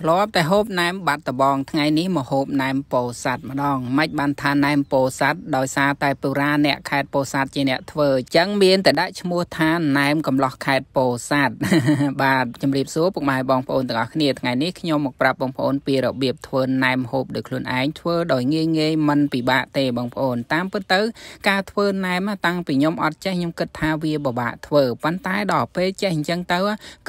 ធ្លាប់តែហូបណែមបាត់ដបងថ្ងៃនេះមកហូបណែមពោធិ៍សាត់ម្ដងមិនបានថាណែមពោធិ៍សាត់ដោយសារតែបុរាណអ្នកខេត្តពោធិ៍សាត់ជាអ្នកធ្វើអញ្ចឹងមានតែដាក់ឈ្មោះថាណែមកំឡោះខេត្តពោធិ៍សាត់បាទជំរាបសួរពុកម៉ែបងប្អូនទាំងអស់គ្នាថ្ងៃនេះខ្ញុំមកប្រាប់បងប្អូនពីរបៀបធ្វើណែមហូបដោយខ្លួនឯងធ្វើដោយងាយងាយមិនពិបាកទេបងប្អូនតាមពិតទៅ ការធ្វើណែមតាំងពីខ្ញុំអត់ចេះខ្ញុំគិតថាវាពិបាកធ្វើប៉ុន្តែដល់ពេលចេះអញ្ចឹងទៅ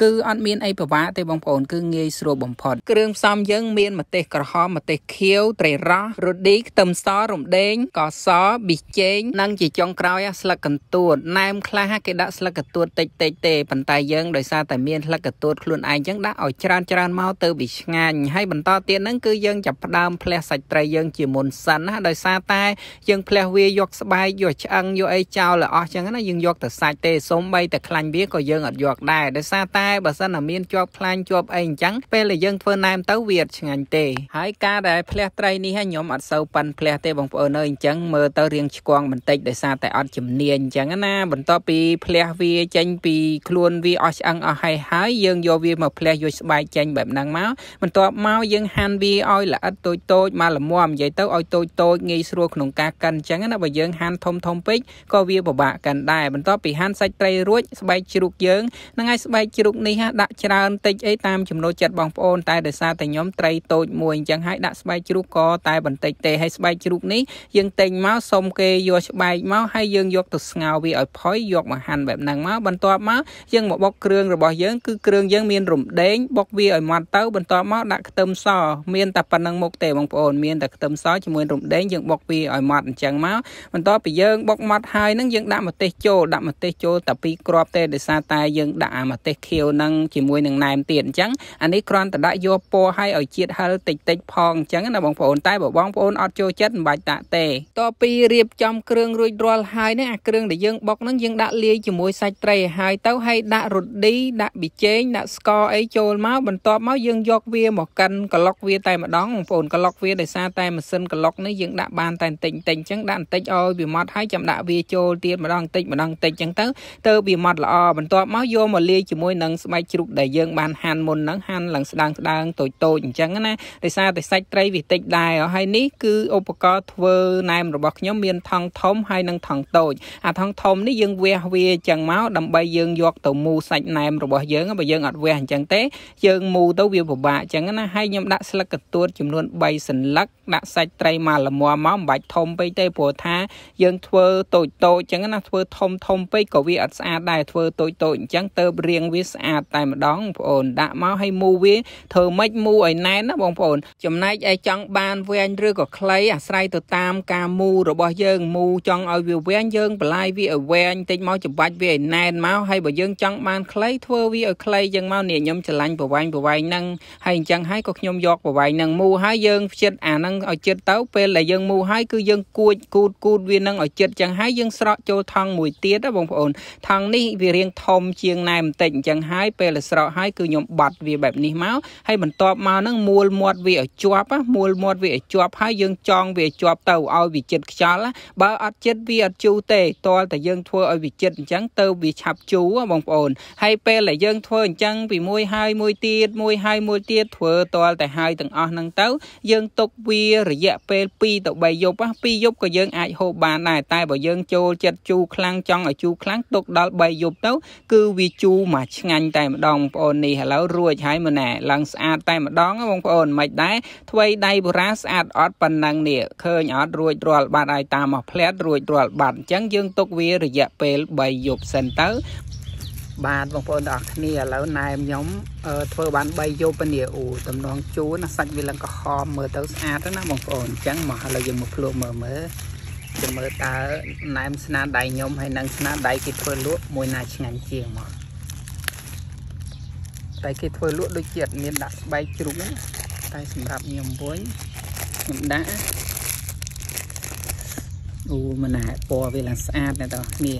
គឺអត់មានអីពិបាកទេបងប្អូនគឺងាយស្រួលបំផុតគ្រឿងផ្សំយើងមានម្ទេសក្រហមម្ទេសខៀវត្រីរ៉ស់រ៉ូឌីខ្ទឹមសរំដេងកសប៊ីចេងនិងជាចុងក្រោយស្លឹកកន្ទួតណែមខ្លះគេដាក់ស្លឹកកន្ទួតតិចតិចទេប៉ុន្តែយើងដោយសារតែមានស្លឹកកន្ទួតខ្លួនឯងចឹងដាក់ឲ្យច្រើនច្រើនមកទៅវាឆ្ងាញ់ហើយបន្តទៀតហ្នឹងគឺយើងចាប់ផ្ដើមផ្លះសាច់ត្រីយើងជាមុនសិនណាដោយសារតែយើងផ្លះវាយកស្បែកយកឆ្អឹងយកអីចោលឲ្យអស់ចឹងណាយើងយកតែសាច់ទេសូម្បីតែខ្លាញ់វាក៏យើងអត់យកដែរដោយសារតែបើសិនតែមានជាប់ខ្លាញ់ជាប់អីអញ្ចឹងពេលដែលយើងធ្វើណែមទៅវាអត់ឆ្ងាញ់ទេហើយការដែលផ្លះត្រីនេះខ្ញុំអត់សូវប៉ាន់ផ្លះទេបងប្អូនអើយអញ្ចឹងមើលទៅរៀងឆ្គងបន្តិចដោយសារតែអត់ជំនាញអញ្ចឹងណាបន្ទាប់ពីផ្លះវាចេញពីខ្លួនវាអស់ឆ្អឹងអស់ហើយហើយយើងយកវាមកផ្លះយកស្បែកចេញបែបហ្នឹងមកបន្ទាប់មកយើងហាន់វាឲ្យល្អិតតូចតូចមកល្មមនិយាយទៅឲ្យតូចតូចងាយស្រួលក្នុងការកិនអញ្ចឹងណាបើយើងហាន់ធំធំពេកក៏វាពិបាកកិនដែរបន្ទាប់ពីហាន់សាច់ត្រីរួចស្បែកជ្រូកយើងហ្នឹងហើយស្បែកជ្រូកនេះដាក់ច្រើនតិចអីតាមចំណូលចិត្តបងប្អូនតែដោយសារតែខ្ញុំត្រីតូចមួយអញ្ចឹងហើយដាក់ស្បែកជ្រូកក៏តែបន្តិចទេហើយស្បែកជ្រូកនេះយើងទិញមកសុំគេយកស្បែកមកហើយយើងយកទៅស្ងោរវាឲ្យផុយយកមកហាន់បែបហ្នឹងមកបន្ទាប់មកយើងមកបុកគ្រឿងរបស់យើងគឺគ្រឿងយើងមានរំដេងបុកវាឲ្យម៉ត់ទៅបន្ទាប់មកដាក់ខ្ទឹមសមានតែប៉ុណ្្នឹងមុខទេបងប្អូនមានតែខ្ទឹមសជាមួយរំដេងយើងបុកវាឲ្យម៉ត់អញ្ចឹងមកបន្ទាប់ពីយើងបុកម៉ត់ហើយហ្នឹងយើងដាក់ម្ទេសចូលដាក់ម្ទេសចូលតែពីរគ្រាប់ទេដោយសារតែយើងដាក់អាម្ទេសខៀវហ្នឹងជាមួយនឹងណែមទៀតអញ្ចឹងអានេះគ្រាន់តែដាក់យកពណ៌ឲ្យឲ្យជាតិហឹរតិចតិចផងអញ្ចឹងណាបងប្អូនតែបើបងប្អូនអត់ចូលចិត្តមិនបាច់ដាក់ទេតពីរៀបចំគ្រឿងរួចរាល់ហើយនេះអាគ្រឿងដែលយើងបុកហ្នឹងយើងដាក់លាយជាមួយសាច់ត្រីឲ្យហើយទៅហើយដាក់រ៉ូឌីដាក់ប៊ីចេងដាក់ស្ករអីចូលមកបន្ទាប់មកយើងយកវាមកកិនក្លុកវាតែម្ដងបងប្អូនក្លុកវាដោយសារតែម៉ាស៊ីនក្លុកនេះយើងដាក់បានតែបន្តិចបន្តិចអញ្ចឹងដាក់បន្តិចឲ្យវាម៉ត់ហើយចាំដាក់វាចូលទៀតម្ដងបន្តិចម្ដងបន្តិចអញ្ចឹងទៅទៅវាម៉ត់ល្អបន្ទាប់មកយកមកលាយជាមួយនឹងស្បែកជ្រូកដែលយើងបានហាន់មុនហ្នឹងហាន់ឡើងស្ដើងស្ដើងតូចតូចអញ្ចឹងណាដោយសារតែសាច់ត្រីវាតិចដែរហើយនេះគឺឧបករណ៍ធ្វើណែមរបស់ខ្ញុំមានថង់ធំហើយនិងថង់តូចអាថង់ធំនេះយើងវះវាអញ្ចឹងមកដើម្បីយើងយកទៅមូសាច់ណែមរបស់យើងបើយើងអត់វះអញ្ចឹងទេយើងមូទៅវាពិបាកអញ្ចឹងណាហើយខ្ញុំដាក់ស្លឹកកទួតចំនួន3សន្លឹកដាក់សាច់ត្រីមកល្មមមកមិនបាច់ធំពេកទេព្រោះថាយើងធ្វើតូចតូចអញ្ចឹងណាធ្វើធំធំពេកក៏វាអត់ស្អាតដែរធ្វើតូចតូចអញ្ចឹងទៅរៀងវាស្អាតតែម្ដងបងប្អូនដាក់មកឲ្យមូវាធ្វើម៉េចមូឲ្យណែនណាបងប្អូនចំណែកឯចង់បានវែងឬក៏ខ្លីអាស្រ័យទៅតាមការមូរបស់យើងមូចង់ឲ្យវាវែងយើងបន្លាយវាឲ្យវែងតិចមកច្បាច់វាឲ្យណែនមកហើយបើយើងចង់បានខ្លីធ្វើវាឲ្យខ្លីចឹងមកនេះខ្ញុំឆ្លាញ់ប្រវែងប្រវែងហ្នឹងហើយអញ្ចឹងហើយក៏ខ្ញុំយកប្រវែងហ្នឹងមូហើយយើងផ្ចិតអាហ្នឹងឲ្យចិត្តទៅពេលដែលយើងមូហើយគឺយើងគួចគូតគូតវាហ្នឹងឲ្យចិត្តចឹងហើយយើងស្រក់ចូលថង់មួយទៀតណាបងប្អូនថង់នេះវារៀងធំជាងណែបន្តិចអញ្ចឹងហើយពេលដែលស្រក់ហើយគឺខ្ញុំបាត់វាបែបនេះមកហើយបន្ទាប់មកហ្នឹងមួលមាត់វាឲ្យជាប់មួលមាត់វាឲ្យជាប់ហើយយើងចងវាជាប់ទៅឲ្យវាចិត្តខ្យល់បើអត់ចិត្តវាអត់ជូរទេតលតែយើងធ្វើឲ្យវាចិត្តអញ្ចឹងទៅវាឆាប់ជូរបងប្អូនហើយពេលដែលយើងធ្វើអញ្ចឹងពីមួយហើយមួយទៀតមួយហើយមួយទៀតធ្វើតលតែហើយទាំងអស់ហ្នឹងទៅយើងទុកវារយៈពេល2ទៅ3យប់2យប់ក៏យើងអាចហូបបានដែរតែបើយើងចូលចិត្តជូរខ្លាំងចង់ឲ្យជូរខ្លាំងទុកដល់3យប់ទៅ គឺវាជូរមកឆ្ងាញ់តែម្ដងបងប្អូននេះឥឡូវរួចហើយមើលណែឡើងស្អាតតែម្ដងបងប្អូនមិនដែរធ្វើដៃបុរាណស្អាតអត់ប៉ុណ្ណឹងនេះឃើញអត់រួចរាល់បាត់ហើយតាមមកផ្លែតរួចរាល់បាត់អញ្ចឹងយើងទុកវារយៈពេល3យប់សិនទៅបាទបងប្អូនទាំងអស់គ្នាឥឡូវណែមខ្ញុំធ្វើបាន3យប់នេះអូតំណងជូរណាសាច់វាឡើងក្រហមមើលទៅស្អាតណាបងប្អូនអញ្ចឹងមកឥឡូវយើងមកភ្លក់មើលមើលចាំមើលតើណែមស្នាដៃខ្ញុំហើយនិងស្នាដៃគេធ្វើលក់មួយណាឆ្ងាញ់ជាងមក តែគេធ្វើលក់ដូចជាអត់មានដាក់ស្បែកជ្រូកណាតែសម្រាប់ខ្ញុំវិញខ្ញុំដាក់អូមិនណាពណ៌វាឡើងស្អាតណាស់តោះនេះ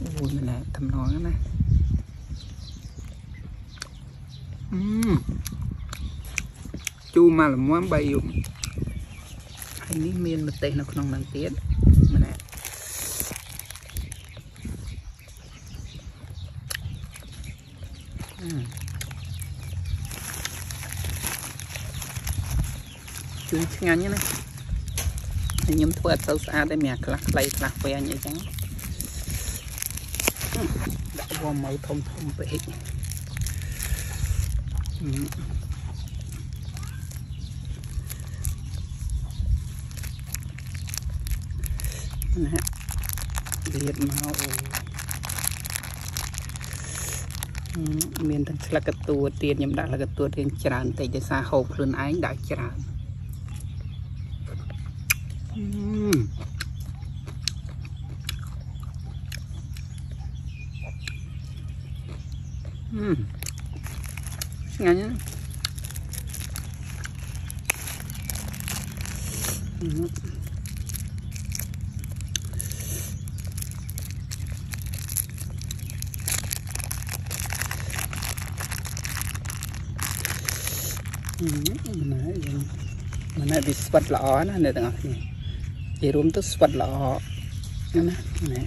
អូមិនណាតំណងណាអឺជូរមកល្មម3យប់ហើយនេះមានម្ទេសនៅក្នុងហ្នឹងទៀត ជួយឆ្ងាញ់ណាខ្ញុំធ្វើអត់ទៅស្អាតទេមានខ្លះខ្លីខ្លះវែងអីចឹងដាក់វម៉ៅធំធំពេកណាលាបមកអូ មានទាំងស្លឹកកតួទៀតខ្ញុំដាក់ស្លឹកកតួទៀតច្រើនតិចដោយសារហូបខ្លួនឯងដាក់ច្រើនអឺអឺឆ្ងាញ់ណាស់ មិនណាយើងមិនណាវាស្វិតល្អណាអ្នកទាំងអស់គ្នានិយាយរួមទៅស្វិតល្អណាណា